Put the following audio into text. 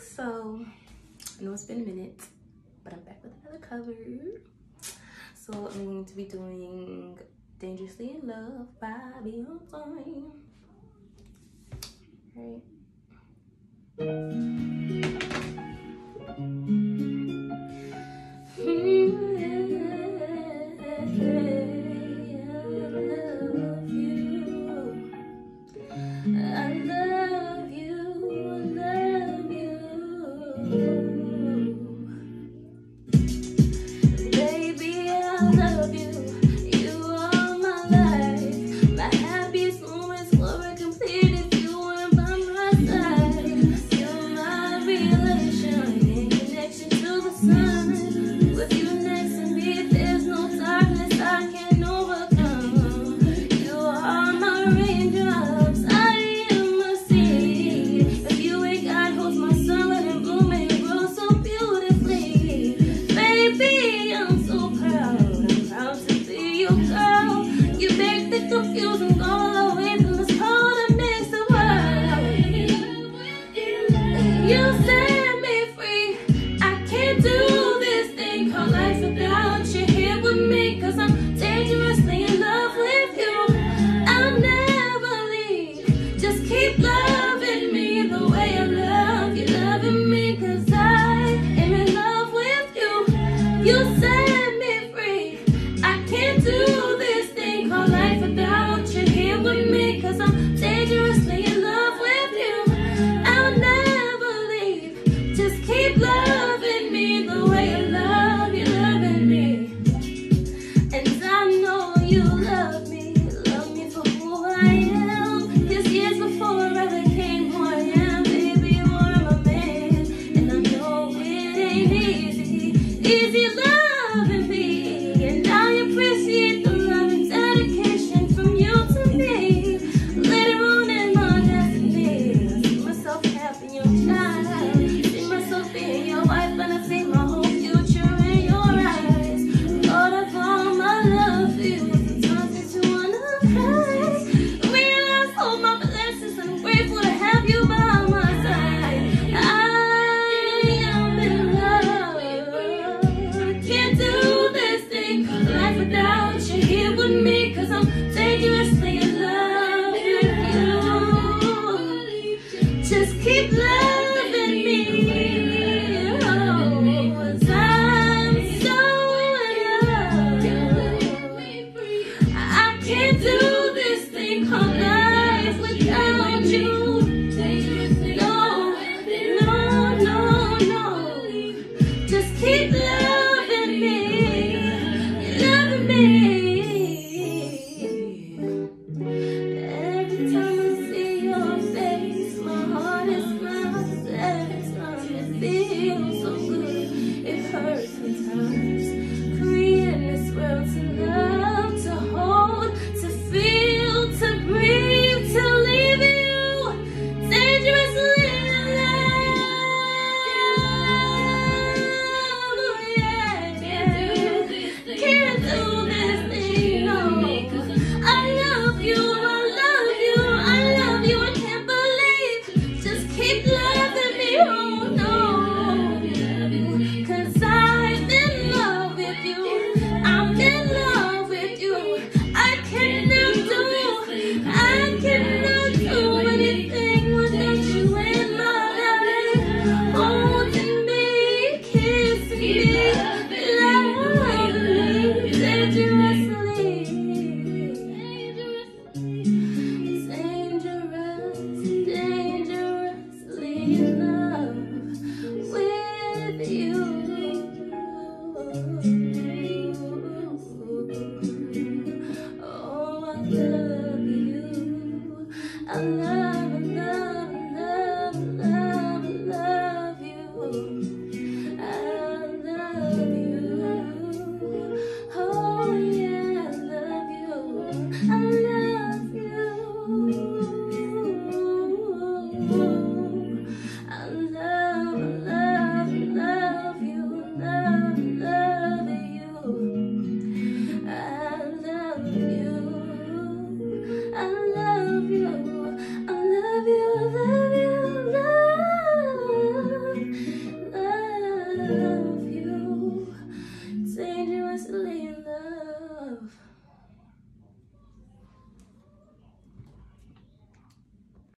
So I know it's been a minute, but I'm back with another cover. So I'm going to be doing Dangerously in Love by Beyonce. Right. loves I. without you here with me? Cause I'm dangerously in love with you. Just keep loving me. Oh, I'm so in love. I can't do this thing called love. Hitler!